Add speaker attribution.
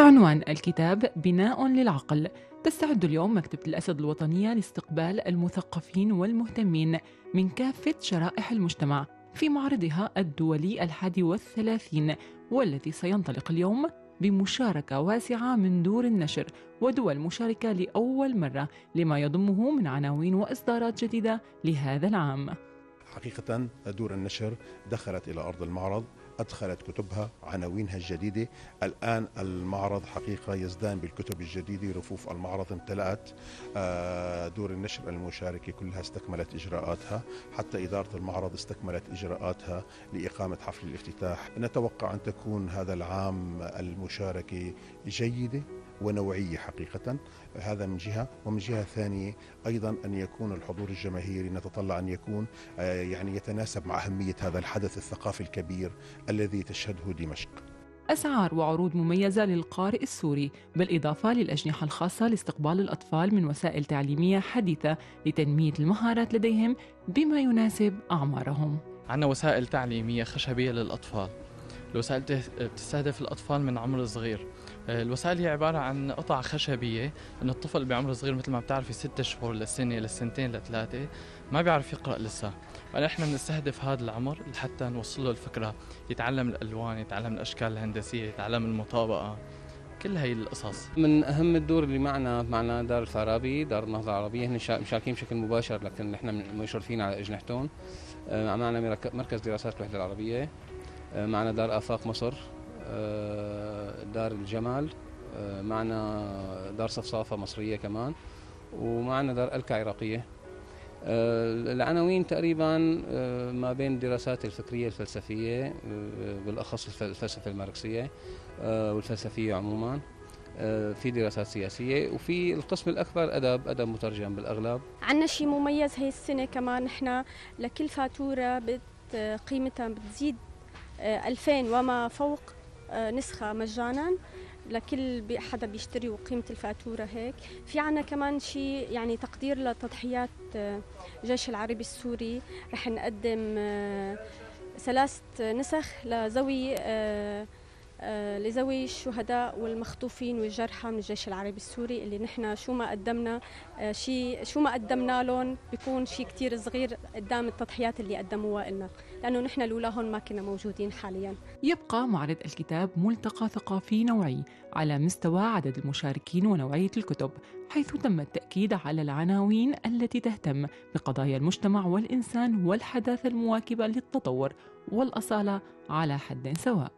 Speaker 1: عنوان الكتاب بناء للعقل. تستعد اليوم مكتبة الأسد الوطنية لاستقبال المثقفين والمهتمين من كافة شرائح المجتمع في معرضها الدولي الحادي والثلاثين والذي سينطلق اليوم بمشاركة واسعة من دور النشر ودول مشاركة لأول مرة لما يضمه من عناوين وإصدارات جديدة لهذا العام.
Speaker 2: حقيقة دور النشر دخلت إلى أرض المعرض أدخلت كتبها عناوينها الجديدة. الآن المعرض حقيقة يزدان بالكتب الجديدة. رفوف المعرض امتلأت آه، دور النشر المشاركة كلها استكملت إجراءاتها. حتى إدارة المعرض استكملت إجراءاتها لإقامة حفل الافتتاح. نتوقع أن تكون هذا العام المشاركة جيدة. ونوعية حقيقة. هذا من جهة ومن جهة ثانية أيضا أن يكون الحضور الجماهيري نتطلع أن يكون آه، يعني يتناسب مع أهمية هذا الحدث الثقافي الكبير الذي تشهده دمشق.
Speaker 1: أسعار وعروض مميزة للقارئ السوري بالإضافة للأجنحة الخاصة لاستقبال الأطفال من وسائل تعليمية حديثة لتنمية المهارات لديهم بما يناسب أعمارهم.
Speaker 3: عندنا وسائل تعليمية خشبية للأطفال. الوسائل بتستهدف الأطفال من عمر صغير. الوسائل هي عبارة عن قطع خشبية إن الطفل بعمر صغير مثل ما بتعرفي ست شهور لسنة لسنتين لثلاثة ما بيعرف يقرأ لسه. فنحن بنستهدف هذا العمر لحتى نوصل له الفكرة يتعلم الألوان يتعلم الأشكال الهندسية يتعلم المطابقة. كل هاي القصص.
Speaker 4: من أهم الدور اللي معنا معنا دار الفارابي دار النهضة العربية. هن مشاركين بشكل مباشر لكن نحن مشرفين على إجنحتهم. آه، معنا مركز دراسات الوحدة العربية. آه، معنا دار آفاق مصر آه، دار الجمال معنا دار صفصافة مصرية كمان ومعنا دار ألكا عراقية. العناوين تقريبا ما بين الدراسات الفكرية الفلسفية بالأخص الفلسفة الماركسية والفلسفية عموما في دراسات سياسية وفي القسم الأكبر ادب أدب مترجم بالأغلب.
Speaker 5: عندنا شيء مميز هي السنة كمان نحن لكل فاتورة قيمتها بتزيد 2000 وما فوق نسخة مجانا لكل حدا بيشتري وقيمة الفاتورة هيك. في عنا كمان شيء يعني تقدير لتضحيات الجيش العربي السوري. رح نقدم ثلاث نسخ لذوي آه، لذوي الشهداء والمخطوفين والجرحى من الجيش العربي السوري اللي نحن شو ما قدمنا آه، شيء شو ما قدمنا لهم بيكون شيء كثير صغير قدام التضحيات اللي قدموها لنا لأنه نحن لولاهم ما كنا موجودين حاليا.
Speaker 1: يبقى معرض الكتاب ملتقى ثقافي نوعي على مستوى عدد المشاركين ونوعية الكتب حيث تم التأكيد على العناوين التي تهتم بقضايا المجتمع والإنسان والحداثة المواكبة للتطور والأصالة على حد سواء.